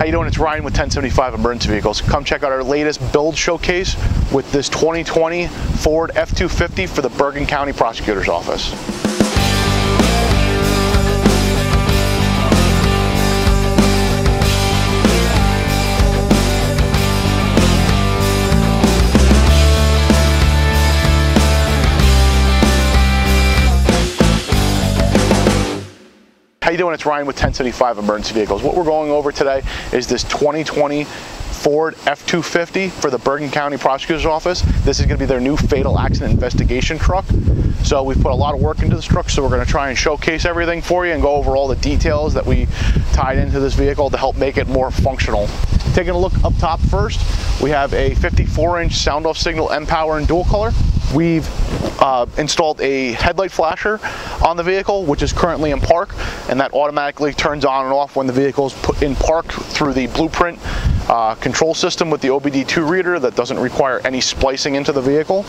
How you doing? It's Ryan with 1075 Emergency Vehicles. Come check out our latest build showcase with this 2020 Ford F-250 for the Bergen County Prosecutor's Office. How you doing? It's Ryan with 1075 Emergency Vehicles. What we're going over today is this 2020 Ford F-250 for the Bergen County Prosecutor's Office. This is going to be their new fatal accident investigation truck. So we've put a lot of work into this truck, so we're going to try and showcase everything for you and go over all the details that we tied into this vehicle to help make it more functional. Taking a look up top first, we have a 54-inch SoundOff Signal M-Power in dual color. We've uh, installed a headlight flasher on the vehicle, which is currently in park, and that automatically turns on and off when the vehicle is put in park through the blueprint uh, control system with the OBD2 reader that doesn't require any splicing into the vehicle.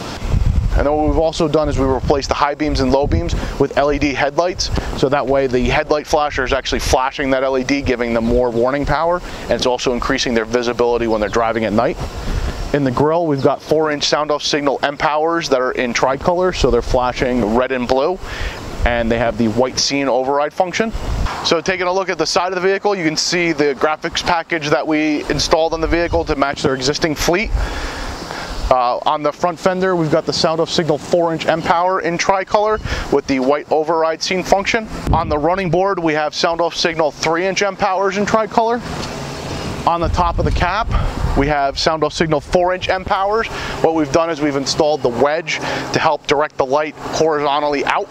And then what we've also done is we replaced the high beams and low beams with LED headlights. So that way the headlight flasher is actually flashing that LED, giving them more warning power. And it's also increasing their visibility when they're driving at night. In the grill, we've got four inch SoundOff Signal M-Powers that are in tricolor. So they're flashing red and blue and they have the white scene override function. So taking a look at the side of the vehicle, you can see the graphics package that we installed on the vehicle to match their existing fleet. Uh, on the front fender, we've got the SoundOff Signal 4-inch M-Power in tricolor with the white override scene function. On the running board, we have SoundOff Signal 3-inch M-Powers in tricolor. On the top of the cap, we have SoundOff Signal 4-inch M-Powers. What we've done is we've installed the wedge to help direct the light horizontally out.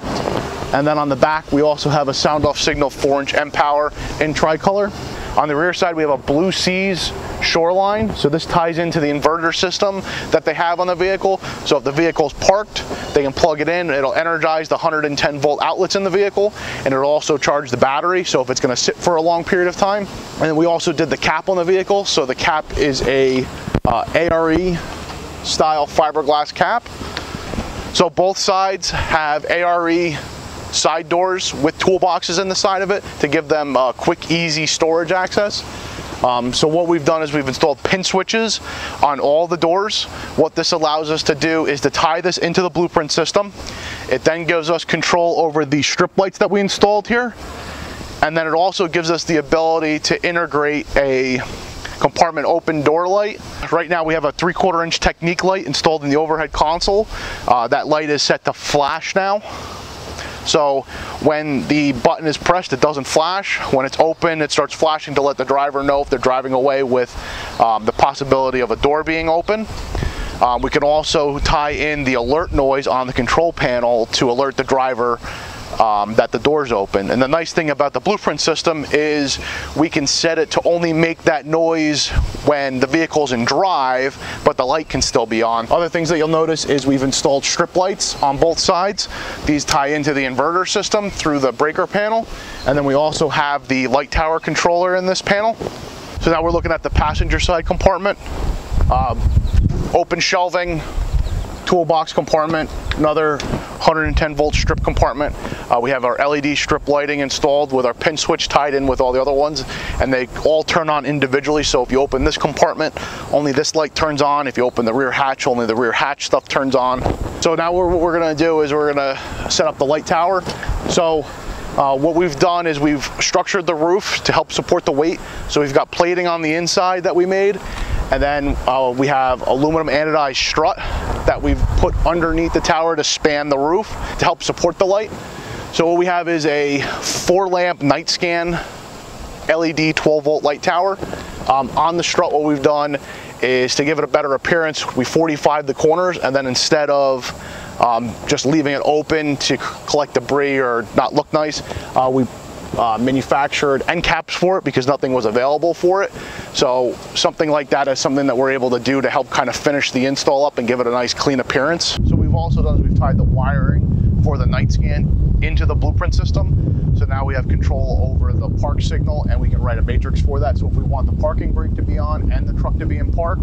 And then on the back, we also have a SoundOff Signal 4-inch M-Power in tricolor. On the rear side, we have a Blue Seas shoreline. So this ties into the inverter system that they have on the vehicle. So if the vehicle's parked, they can plug it in. It'll energize the 110 volt outlets in the vehicle and it'll also charge the battery. So if it's gonna sit for a long period of time. And we also did the cap on the vehicle. So the cap is a uh, ARE style fiberglass cap. So both sides have ARE side doors with toolboxes in the side of it to give them uh, quick, easy storage access. Um, so what we've done is we've installed pin switches on all the doors. What this allows us to do is to tie this into the blueprint system. It then gives us control over the strip lights that we installed here. And then it also gives us the ability to integrate a compartment open door light. Right now we have a three quarter inch technique light installed in the overhead console. Uh, that light is set to flash now. So when the button is pressed, it doesn't flash. When it's open, it starts flashing to let the driver know if they're driving away with um, the possibility of a door being open. Um, we can also tie in the alert noise on the control panel to alert the driver um, that the door's open. And the nice thing about the blueprint system is we can set it to only make that noise when the vehicle's in drive, but the light can still be on. Other things that you'll notice is we've installed strip lights on both sides. These tie into the inverter system through the breaker panel. And then we also have the light tower controller in this panel. So now we're looking at the passenger side compartment. Uh, open shelving, toolbox compartment, another 110 volt strip compartment. Uh, we have our LED strip lighting installed with our pin switch tied in with all the other ones and they all turn on individually. So if you open this compartment, only this light turns on. If you open the rear hatch, only the rear hatch stuff turns on. So now what we're gonna do is we're gonna set up the light tower. So uh, what we've done is we've structured the roof to help support the weight. So we've got plating on the inside that we made and then uh, we have aluminum anodized strut that we've put underneath the tower to span the roof to help support the light. So what we have is a four lamp night scan LED 12 volt light tower. Um, on the strut what we've done is to give it a better appearance, we 45 the corners and then instead of um, just leaving it open to collect debris or not look nice, uh, we uh, manufactured end caps for it because nothing was available for it. So something like that is something that we're able to do to help kind of finish the install up and give it a nice clean appearance. So we've also done is we've tied the wiring for the night scan into the blueprint system. So now we have control over the park signal and we can write a matrix for that. So if we want the parking brake to be on and the truck to be in park,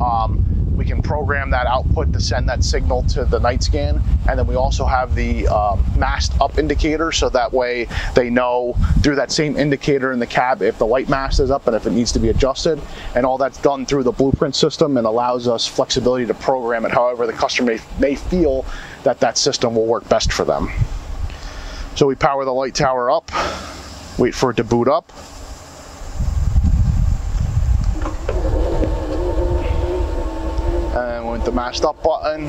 um, we can program that output to send that signal to the night scan. And then we also have the um, mast up indicator so that way they know through that same indicator in the cab if the light mast is up and if it needs to be adjusted. And all that's done through the blueprint system and allows us flexibility to program it however the customer may, may feel that that system will work best for them. So we power the light tower up, wait for it to boot up. With the up button,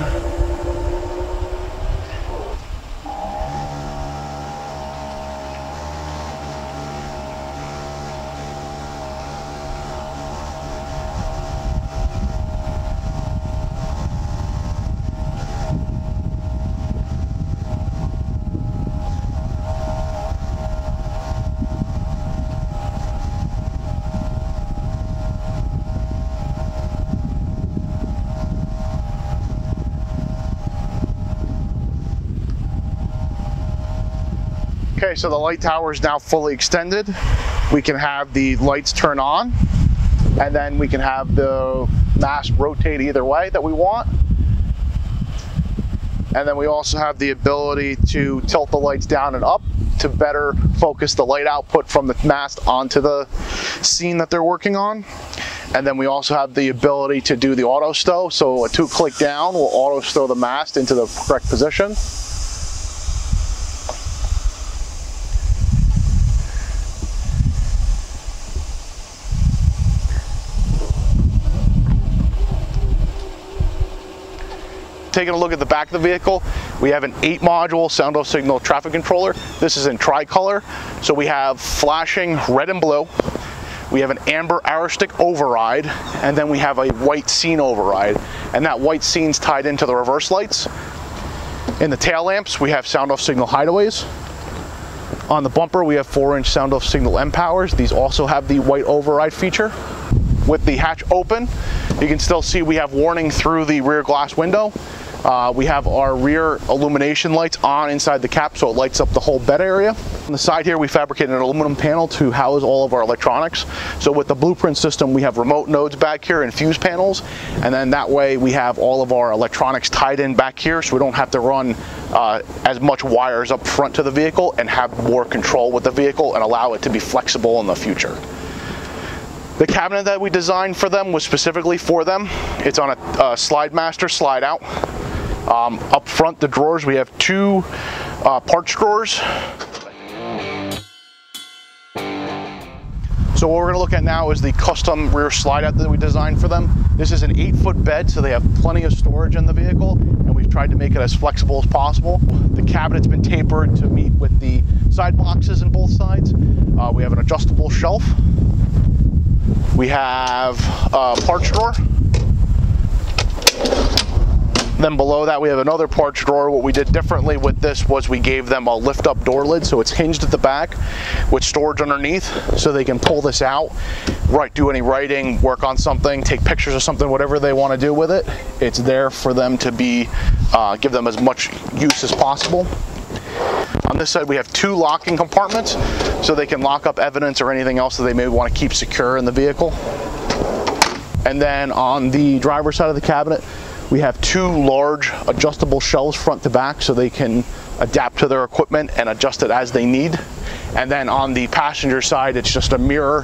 Okay, so the light tower is now fully extended. We can have the lights turn on and then we can have the mast rotate either way that we want. And then we also have the ability to tilt the lights down and up to better focus the light output from the mast onto the scene that they're working on. And then we also have the ability to do the auto stow. So a two click down will auto stow the mast into the correct position. Taking a look at the back of the vehicle, we have an eight module SoundOff Signal traffic controller. This is in tricolor. So we have flashing red and blue. We have an amber arrow stick override, and then we have a white scene override. And that white scene's tied into the reverse lights. In the tail lamps, we have SoundOff Signal hideaways. On the bumper, we have four inch SoundOff Signal M powers. These also have the white override feature. With the hatch open, you can still see we have warning through the rear glass window. Uh, we have our rear illumination lights on inside the cap so it lights up the whole bed area. On the side here we fabricated an aluminum panel to house all of our electronics. So with the blueprint system we have remote nodes back here and fuse panels and then that way we have all of our electronics tied in back here so we don't have to run uh, as much wires up front to the vehicle and have more control with the vehicle and allow it to be flexible in the future. The cabinet that we designed for them was specifically for them. It's on a, a slide master slide out. Um, up front, the drawers, we have two uh, parts drawers. So what we're gonna look at now is the custom rear slide out that we designed for them. This is an eight foot bed, so they have plenty of storage in the vehicle, and we've tried to make it as flexible as possible. The cabinet's been tapered to meet with the side boxes in both sides. Uh, we have an adjustable shelf. We have a parts drawer. Then below that we have another porch drawer. What we did differently with this was we gave them a lift up door lid so it's hinged at the back with storage underneath so they can pull this out, right, do any writing, work on something, take pictures of something, whatever they want to do with it. It's there for them to be, uh, give them as much use as possible. On this side we have two locking compartments so they can lock up evidence or anything else that they may want to keep secure in the vehicle. And then on the driver's side of the cabinet, we have two large adjustable shelves front to back so they can adapt to their equipment and adjust it as they need. And then on the passenger side, it's just a mirror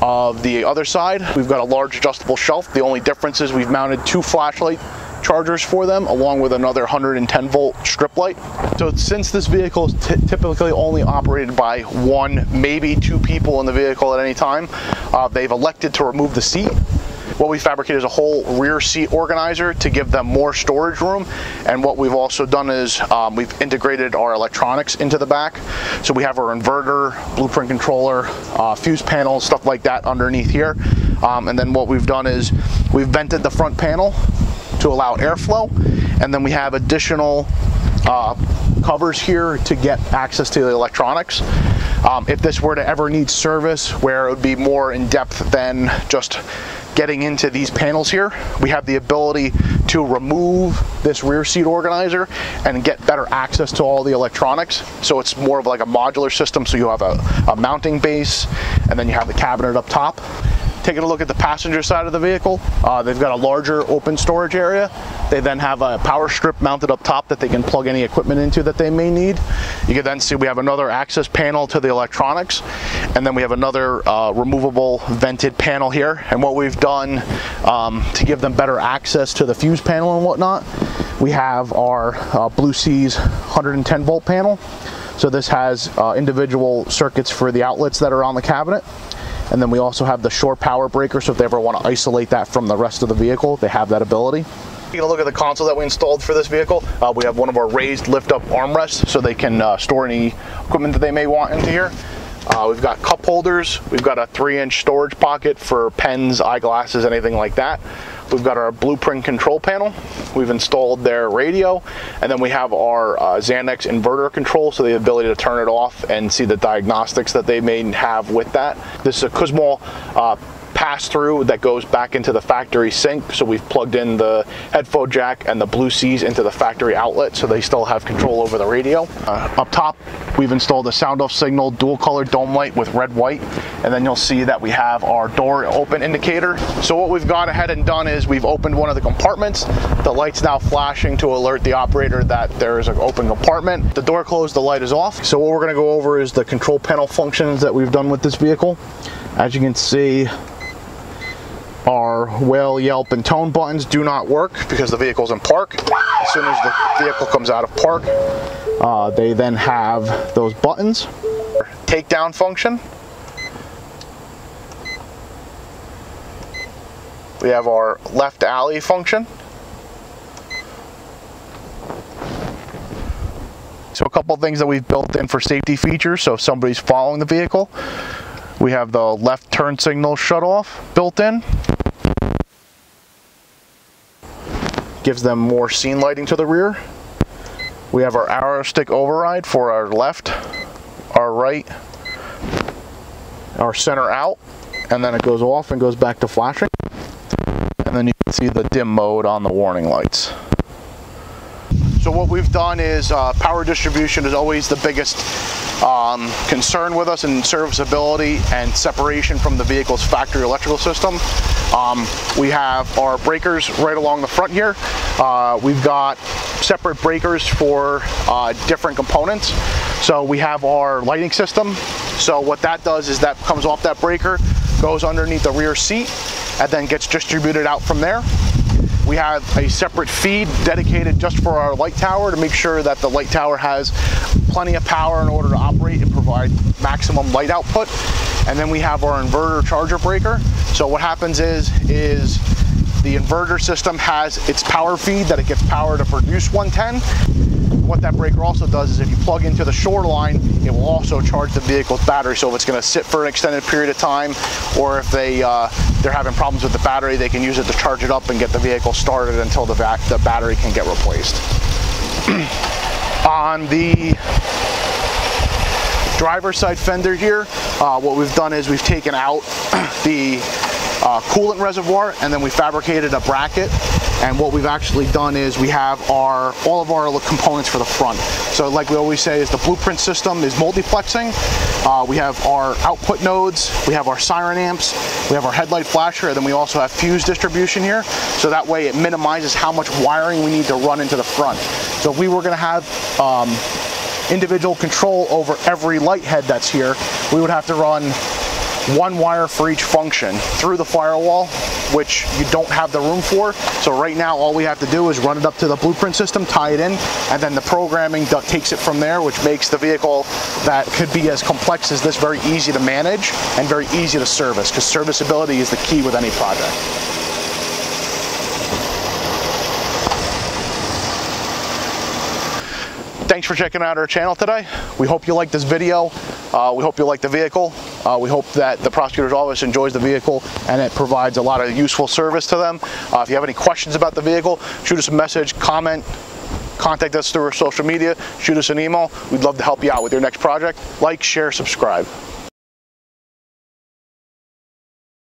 of the other side. We've got a large adjustable shelf. The only difference is we've mounted two flashlight chargers for them along with another 110 volt strip light. So since this vehicle is typically only operated by one, maybe two people in the vehicle at any time, uh, they've elected to remove the seat what we fabricated is a whole rear seat organizer to give them more storage room. And what we've also done is um, we've integrated our electronics into the back. So we have our inverter, blueprint controller, uh, fuse panel, stuff like that underneath here. Um, and then what we've done is we've vented the front panel to allow airflow. And then we have additional uh, covers here to get access to the electronics. Um, if this were to ever need service where it would be more in depth than just getting into these panels here, we have the ability to remove this rear seat organizer and get better access to all the electronics. So it's more of like a modular system. So you have a, a mounting base and then you have the cabinet up top. Taking a look at the passenger side of the vehicle, uh, they've got a larger open storage area. They then have a power strip mounted up top that they can plug any equipment into that they may need. You can then see we have another access panel to the electronics, and then we have another uh, removable vented panel here. And what we've done um, to give them better access to the fuse panel and whatnot, we have our uh, Blue Seas 110 volt panel. So this has uh, individual circuits for the outlets that are on the cabinet. And then we also have the shore power breaker, so if they ever want to isolate that from the rest of the vehicle, they have that ability. Taking a look at the console that we installed for this vehicle, uh, we have one of our raised lift-up armrests so they can uh, store any equipment that they may want into here. Uh, we've got cup holders, we've got a three inch storage pocket for pens, eyeglasses, anything like that. We've got our blueprint control panel. We've installed their radio, and then we have our uh, Xantrex inverter control, so the ability to turn it off and see the diagnostics that they may have with that. This is a Kussmaul uh, pass through that goes back into the factory sink. So we've plugged in the headphone jack and the Blue Seas into the factory outlet so they still have control over the radio. Uh, up top, we've installed a SoundOff Signal dual color dome light with red white. And then you'll see that we have our door open indicator. So what we've gone ahead and done is we've opened one of the compartments. The light's now flashing to alert the operator that there is an open compartment. The door closed, the light is off. So what we're gonna go over is the control panel functions that we've done with this vehicle. As you can see, our wail, yelp, and tone buttons do not work because the vehicle's in park. As soon as the vehicle comes out of park, uh, they then have those buttons. Takedown function. We have our left alley function. So a couple things that we've built in for safety features. So if somebody's following the vehicle, we have the left turn signal shut off built in. Gives them more scene lighting to the rear. We have our arrow stick override for our left, our right, our center out, and then it goes off and goes back to flashing. And then you can see the dim mode on the warning lights. So what we've done is uh, power distribution is always the biggest um, concern with us in serviceability and separation from the vehicle's factory electrical system. Um, we have our breakers right along the front here. Uh, we've got separate breakers for uh, different components. So we have our lighting system. So what that does is that comes off that breaker, goes underneath the rear seat, and then gets distributed out from there. We have a separate feed dedicated just for our light tower to make sure that the light tower has plenty of power in order to operate and provide maximum light output. And then we have our inverter charger breaker. So what happens is, is the inverter system has its power feed that it gets power to produce 110. What that breaker also does is if you plug into the shoreline, it will also charge the vehicle's battery. So if it's gonna sit for an extended period of time, or if they, uh, they're having problems with the battery, they can use it to charge it up and get the vehicle started until the, the battery can get replaced. On the driver's side fender here, uh, what we've done is we've taken out the uh, coolant reservoir and then we fabricated a bracket and what we've actually done is we have our all of our components for the front. So like we always say is the blueprint system is multiplexing. Uh, we have our output nodes we have our siren amps we have our headlight flasher and then we also have fuse distribution here. So that way it minimizes how much wiring we need to run into the front. So if we were going to have um, individual control over every light head that's here we would have to run one wire for each function through the firewall, which you don't have the room for. So right now, all we have to do is run it up to the blueprint system, tie it in, and then the programming takes it from there, which makes the vehicle that could be as complex as this very easy to manage and very easy to service, because serviceability is the key with any project. Thanks for checking out our channel today. We hope you like this video. Uh, we hope you like the vehicle. Uh, we hope that the prosecutor's office enjoys the vehicle and it provides a lot of useful service to them. Uh, if you have any questions about the vehicle, shoot us a message, comment, contact us through our social media, shoot us an email. We'd love to help you out with your next project. Like, share, subscribe.